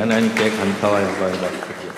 하나님께 감사와 영광을 받으며